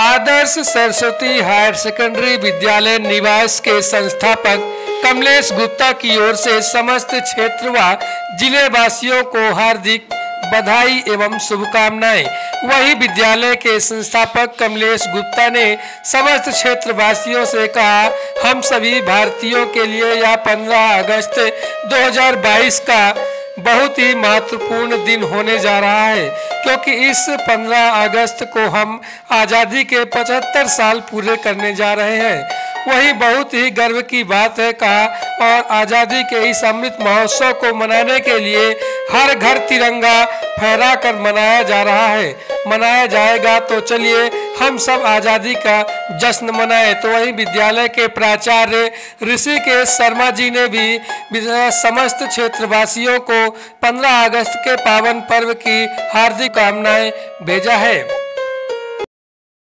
आदर्श Saraswati higher secondary विद्यालय निवास के संस्थापक कमलेश गुप्ता की ओर से समस्त क्षेत्र व ज़िले वासियों को हार्दिक बधाई एवं शुभकामनाएँ। वही विद्यालय के संस्थापक कमलेश गुप्ता ने समस्त क्षेत्र वासियों से कहा, हम सभी भारतीयों के लिए यह 15 अगस्त 2022 का बहुत ही महत्वपूर्ण दिन होने जा रहा है, क्योंकि इस 15 अगस्त को हम आज़ादी के 75 साल पूरे करने जा रहे हैं। वही बहुत ही गर्व की बात है कहा, और आज़ादी के इस अमृत महोत्सव को मनाने के लिए हर घर तिरंगा फहरा कर मनाया जा रहा है। मनाया जाएगा तो चलिए, हम सब आज़ादी का जश्न मनाएँ। तो वहीं विद्यालय के प्राचार्य ऋषिकेश शर्मा जी ने भी समस्त क्षेत्रवासियों को 15 अगस्त के पावन पर्व की हार्दिक कामनाएँ भेजा है।